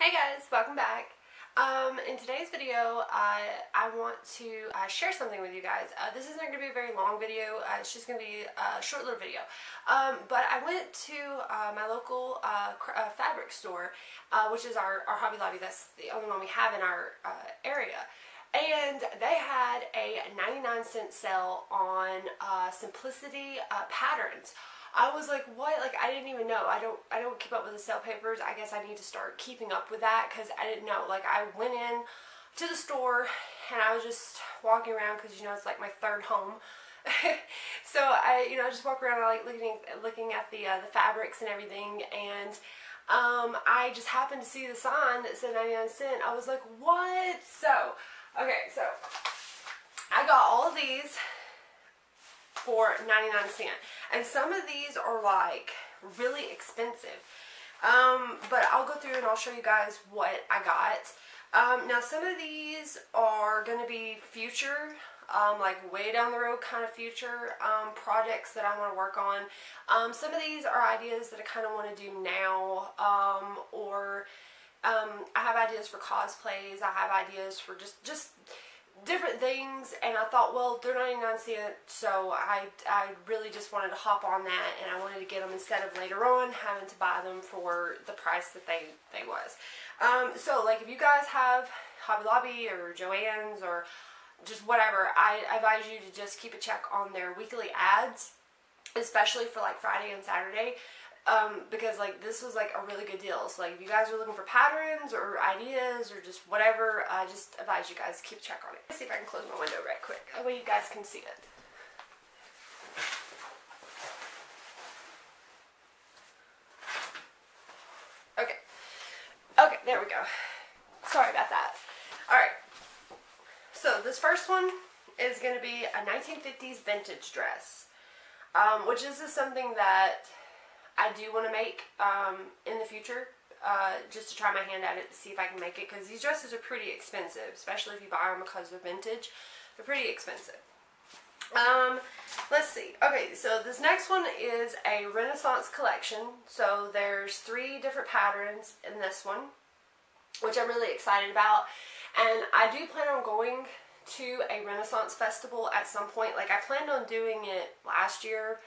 Hey guys, welcome back. Um, in today's video, uh, I want to uh, share something with you guys. Uh, this isn't going to be a very long video, uh, it's just going to be a short little video. Um, but I went to uh, my local fabric store, which is our, our Hobby Lobby, that's the only one we have in our area. And they had a 99 cent sale on Simplicity patterns. I was like, what? Like, I didn't even know. I don't, I don't keep up with the sale papers. I guess I need to start keeping up with that because I didn't know. Like, I went in to the store and I was just walking around because you know it's like my third home. so I, you know, I just walk around. I like looking, looking at the uh, the fabrics and everything, and um, I just happened to see the sign that said 99 cent. I was like, what? So, okay, so I got all of these for 99 cent. And some of these are like really expensive. Um, but I'll go through and I'll show you guys what I got. Um, now some of these are going to be future, um, like way down the road kind of future um, projects that I want to work on. Um, some of these are ideas that I kind of want to do now um, or I have ideas for cosplays. I have ideas for just, just different things and I thought well they're 99 cents so I, I really just wanted to hop on that and I wanted to get them instead of later on having to buy them for the price that they, they was. Um, so like if you guys have Hobby Lobby or Joann's or just whatever I advise you to just keep a check on their weekly ads especially for like Friday and Saturday um, because like this was like a really good deal. So like if you guys are looking for patterns or ideas or just whatever, I just advise you guys keep check on it. Let's see if I can close my window right quick. That way you guys can see it. Okay. Okay, there we go. Sorry about that. Alright. So this first one is going to be a 1950s vintage dress. Um, which is something that I do want to make um, in the future, uh, just to try my hand at it to see if I can make it, because these dresses are pretty expensive, especially if you buy them because they're vintage. They're pretty expensive. Um, let's see. Okay, so this next one is a Renaissance collection. So there's three different patterns in this one, which I'm really excited about. And I do plan on going to a Renaissance festival at some point. Like I planned on doing it last year,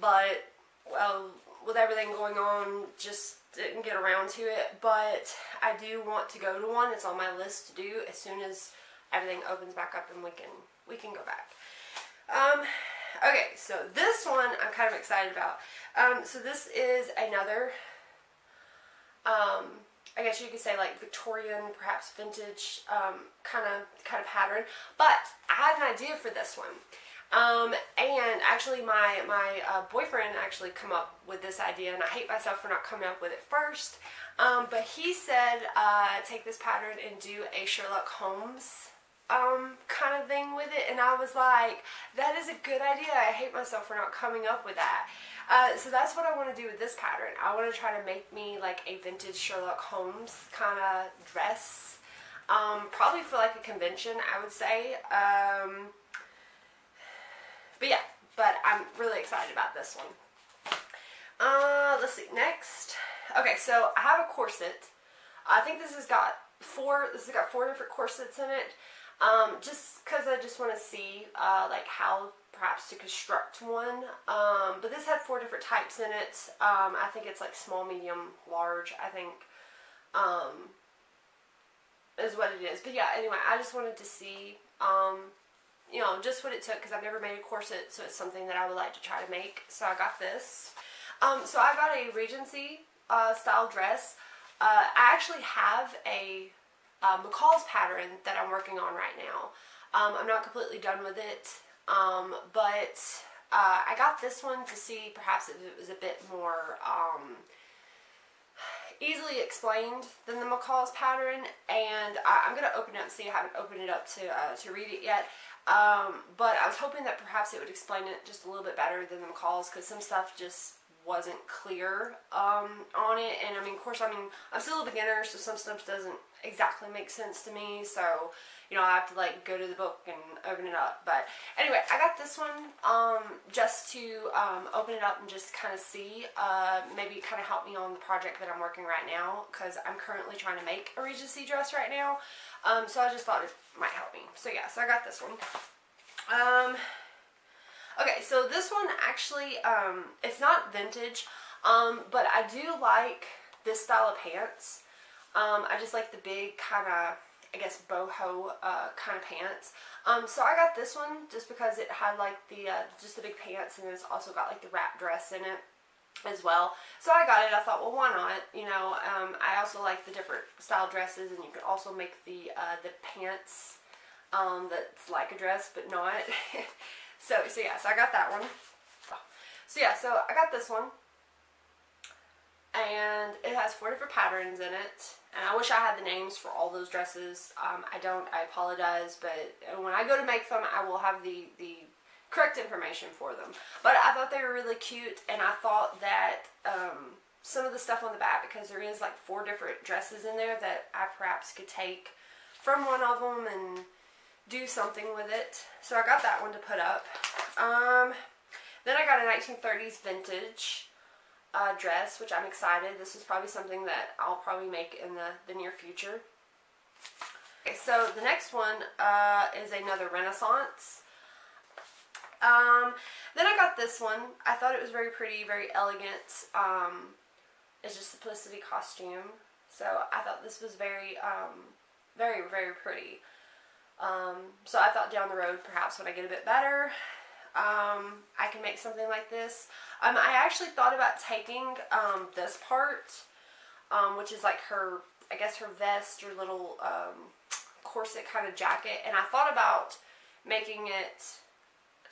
but well, with everything going on, just didn't get around to it. But I do want to go to one. It's on my list to do as soon as everything opens back up and we can we can go back. Um, okay, so this one I'm kind of excited about. Um, so this is another, um, I guess you could say like Victorian, perhaps vintage kind of kind of pattern. But I had an idea for this one. Um, and actually my, my uh, boyfriend actually come up with this idea and I hate myself for not coming up with it first. Um, but he said uh, take this pattern and do a Sherlock Holmes um, kind of thing with it. And I was like that is a good idea. I hate myself for not coming up with that. Uh, so that's what I want to do with this pattern. I want to try to make me like a vintage Sherlock Holmes kind of dress um, probably for like a convention I would say. Um, but yeah, but I'm really excited about this one. Uh, let's see, next. Okay, so I have a corset. I think this has got four, this has got four different corsets in it. Um, just because I just want to see, uh, like, how perhaps to construct one. Um, but this had four different types in it. Um, I think it's like small, medium, large, I think, um, is what it is. But yeah, anyway, I just wanted to see, um, you know, just what it took because I've never made a corset, so it's something that I would like to try to make. So I got this. Um, so I got a Regency uh, style dress. Uh, I actually have a uh, McCall's pattern that I'm working on right now. Um, I'm not completely done with it, um, but uh, I got this one to see perhaps if it was a bit more um, easily explained than the McCall's pattern, and I, am going to open it up and see. I haven't opened it up to, uh, to read it yet. Um, but I was hoping that perhaps it would explain it just a little bit better than the McCall's because some stuff just wasn't clear um, on it. And I mean, of course, I mean, I'm still a beginner, so some stuff doesn't exactly make sense to me. So, you know, I have to like go to the book and open it up. But anyway, I got this one um, just to um, open it up and just kind of see, uh, maybe kind of help me on the project that I'm working right now because I'm currently trying to make a Regency dress right now. Um, so I just thought it might help me. So yeah, so I got this one. Um, okay, so this one actually, um, it's not vintage, um, but I do like this style of pants. Um, I just like the big kind of, I guess, boho uh, kind of pants. Um, so I got this one just because it had like the, uh, just the big pants and it's also got like the wrap dress in it as well. So I got it. I thought, well, why not? You know, um, I also like the different style dresses, and you can also make the uh, the pants um, that's like a dress but not. so so yeah, so I got that one. So yeah, so I got this one, and it has four different patterns in it. And I wish I had the names for all those dresses. Um, I don't. I apologize, but when I go to make them, I will have the the correct information for them. But I thought they were really cute, and I thought that um, some of the stuff on the back, because there is like four different dresses in there that I perhaps could take from one of them and do something with it. So I got that one to put up. Um, then I got a 1930s vintage uh, dress, which I'm excited. This is probably something that I'll probably make in the, the near future. Okay, so the next one uh, is another Renaissance. Um, then I got this one. I thought it was very pretty, very elegant. Um, it's just simplicity costume. So I thought this was very, um, very, very pretty. Um, so I thought down the road, perhaps when I get a bit better, um, I can make something like this. Um, I actually thought about taking um, this part, um, which is like her, I guess her vest or little um, corset kind of jacket, and I thought about making it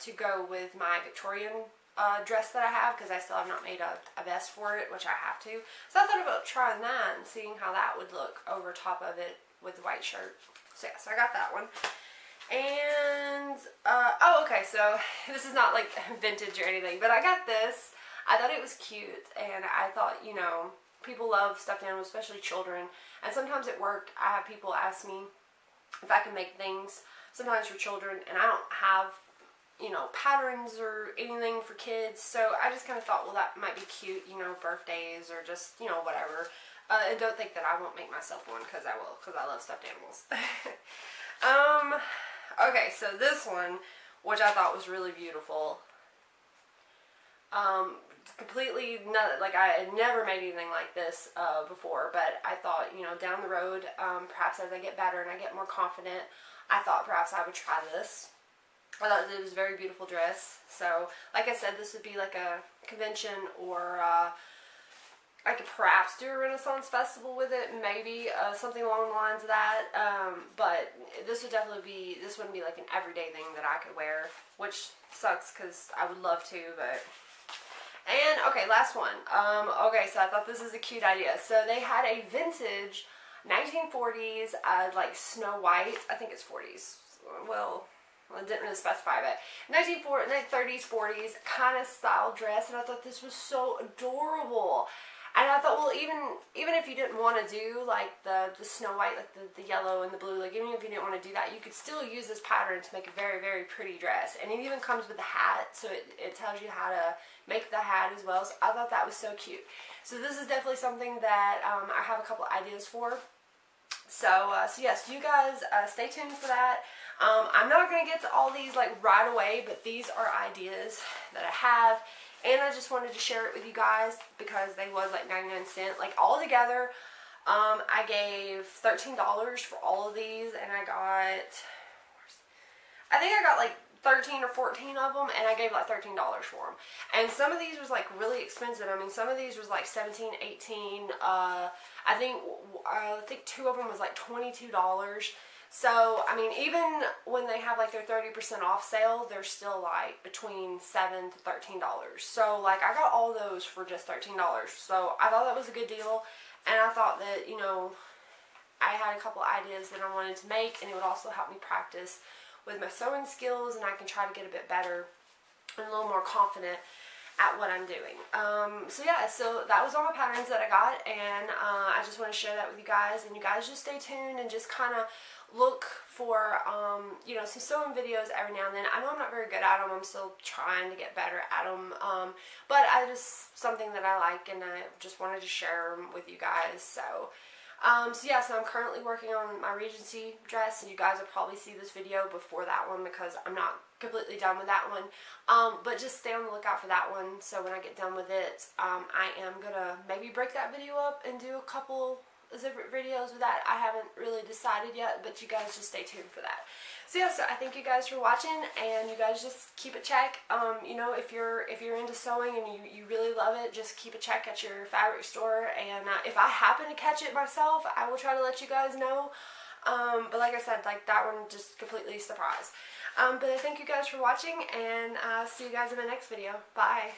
to go with my Victorian uh, dress that I have because I still have not made a, a, vest for it, which I have to. So I thought about trying that and seeing how that would look over top of it with the white shirt. So yeah, so I got that one. And, uh, oh, okay, so this is not like vintage or anything, but I got this. I thought it was cute, and I thought, you know, people love stuffed animals, especially children. And sometimes at work, I have people ask me if I can make things, sometimes for children, and I don't have you know, patterns or anything for kids. So I just kind of thought, well, that might be cute, you know, birthdays or just, you know, whatever. Uh, and don't think that I won't make myself one because I will, because I love stuffed animals. um, okay, so this one, which I thought was really beautiful. Um, completely not like I had never made anything like this uh, before, but I thought, you know, down the road, um, perhaps as I get better and I get more confident, I thought perhaps I would try this. I thought it was a very beautiful dress. So, like I said, this would be like a convention or uh, I could perhaps do a Renaissance festival with it, maybe uh, something along the lines of that. Um, but this would definitely be, this wouldn't be like an everyday thing that I could wear, which sucks because I would love to, but. And, okay, last one. Um, okay, so I thought this is a cute idea. So they had a vintage 1940s, uh, like Snow White, I think it's 40s. Well, well, didn't really specify, but 1930s, 40s kind of style dress, and I thought this was so adorable. And I thought, well, even even if you didn't want to do like the the Snow White, like the, the yellow and the blue, like even if you didn't want to do that, you could still use this pattern to make a very very pretty dress. And it even comes with a hat, so it, it tells you how to make the hat as well. So I thought that was so cute. So this is definitely something that um, I have a couple ideas for. So uh, so yes, you guys uh, stay tuned for that. Um, I'm not going to get to all these like right away, but these are ideas that I have. And I just wanted to share it with you guys because they was like 99 cents. Like all together, um, I gave $13 for all of these and I got, I think I got like 13 or 14 of them and I gave like $13 for them. And some of these was like really expensive. I mean, some of these was like 17, 18. Uh, I think, uh, I think two of them was like $22. So, I mean, even when they have like their 30% off sale, they're still like between 7 to $13. So, like, I got all those for just $13. So, I thought that was a good deal. And I thought that, you know, I had a couple ideas that I wanted to make, and it would also help me practice with my sewing skills, and I can try to get a bit better and a little more confident at what I'm doing. Um, so yeah, so that was all my patterns that I got, and uh, I just want to share that with you guys. And you guys just stay tuned and just kind of look for um, you know some sewing videos every now and then. I know I'm not very good at them. I'm still trying to get better at them, um, but I just something that I like, and I just wanted to share them with you guys. So. Um, so yeah, so I'm currently working on my Regency dress, and you guys will probably see this video before that one because I'm not completely done with that one. Um, but just stay on the lookout for that one. So when I get done with it, um, I am gonna maybe break that video up and do a couple different videos with that. I haven't really decided yet, but you guys just stay tuned for that. So yeah, so I thank you guys for watching, and you guys just keep a check. Um, you know, if you're if you're into sewing and you, you really love it, just keep a check at your fabric store. And uh, if I happen to catch it myself, I will try to let you guys know. Um, but like I said, like that one just completely surprised. Um, but I thank you guys for watching, and uh, see you guys in my next video. Bye.